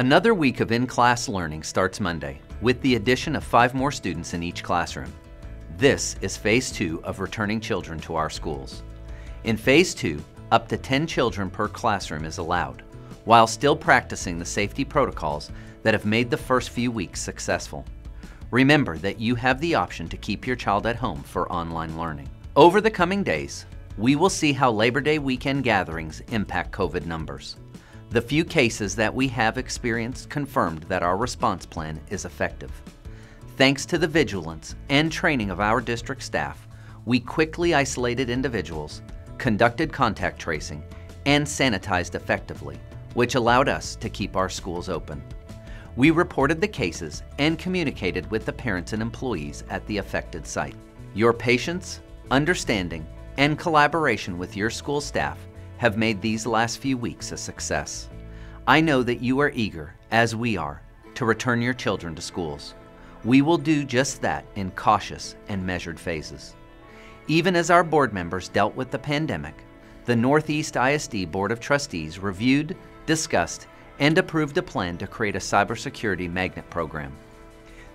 Another week of in-class learning starts Monday with the addition of five more students in each classroom. This is phase two of returning children to our schools. In phase two, up to 10 children per classroom is allowed, while still practicing the safety protocols that have made the first few weeks successful. Remember that you have the option to keep your child at home for online learning. Over the coming days, we will see how Labor Day weekend gatherings impact COVID numbers. The few cases that we have experienced confirmed that our response plan is effective. Thanks to the vigilance and training of our district staff, we quickly isolated individuals, conducted contact tracing, and sanitized effectively, which allowed us to keep our schools open. We reported the cases and communicated with the parents and employees at the affected site. Your patience, understanding, and collaboration with your school staff have made these last few weeks a success. I know that you are eager, as we are, to return your children to schools. We will do just that in cautious and measured phases. Even as our board members dealt with the pandemic, the Northeast ISD Board of Trustees reviewed, discussed, and approved a plan to create a cybersecurity magnet program.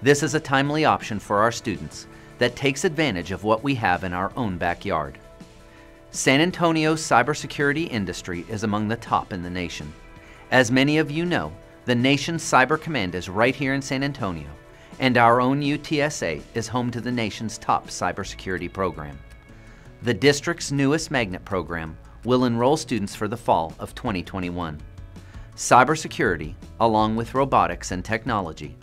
This is a timely option for our students that takes advantage of what we have in our own backyard. San Antonio's cybersecurity industry is among the top in the nation. As many of you know, the nation's Cyber Command is right here in San Antonio, and our own UTSA is home to the nation's top cybersecurity program. The district's newest magnet program will enroll students for the fall of 2021. Cybersecurity, along with robotics and technology,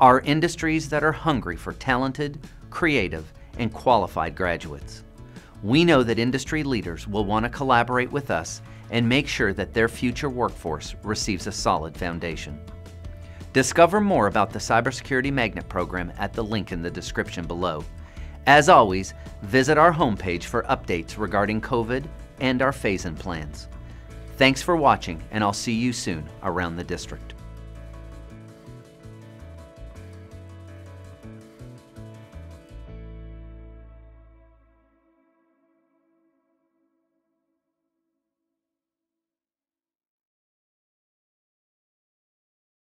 are industries that are hungry for talented, creative, and qualified graduates. We know that industry leaders will want to collaborate with us and make sure that their future workforce receives a solid foundation. Discover more about the Cybersecurity Magnet Program at the link in the description below. As always, visit our homepage for updates regarding COVID and our phase-in plans. Thanks for watching, and I'll see you soon around the district.